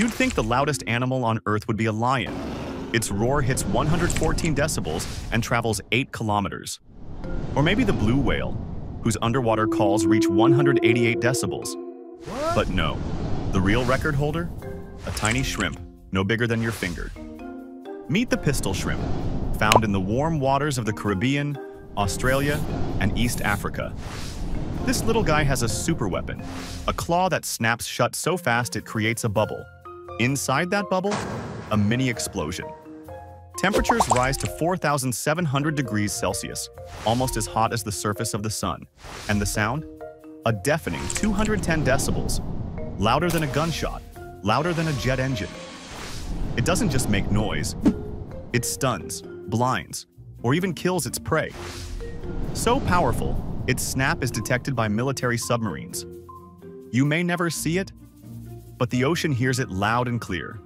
You'd think the loudest animal on Earth would be a lion. Its roar hits 114 decibels and travels 8 kilometers. Or maybe the blue whale, whose underwater calls reach 188 decibels. But no, the real record holder? A tiny shrimp, no bigger than your finger. Meet the pistol shrimp, found in the warm waters of the Caribbean, Australia, and East Africa. This little guy has a super weapon, a claw that snaps shut so fast it creates a bubble. Inside that bubble, a mini explosion. Temperatures rise to 4,700 degrees Celsius, almost as hot as the surface of the sun. And the sound? A deafening 210 decibels, louder than a gunshot, louder than a jet engine. It doesn't just make noise, it stuns, blinds, or even kills its prey. So powerful, its snap is detected by military submarines. You may never see it, but the ocean hears it loud and clear.